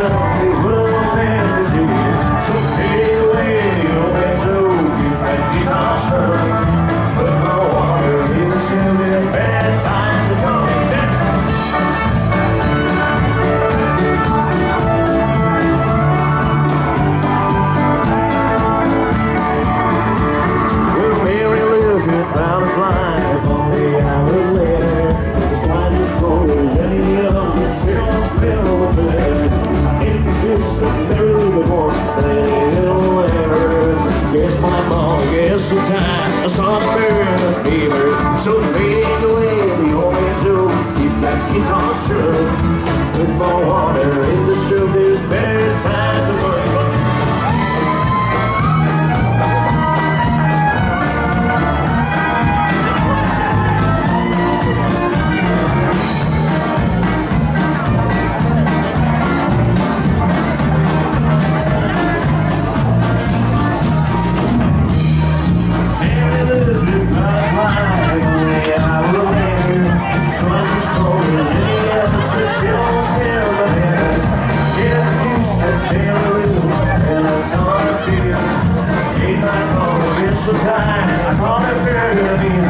something time, oh yes, the time I start to burn a fever. So fade away the orange joke Keep that guitar shook Put more water in time I saw the fear of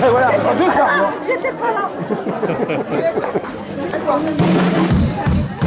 Ben voilà, en deux ah, pas là.